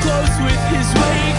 close with his weight.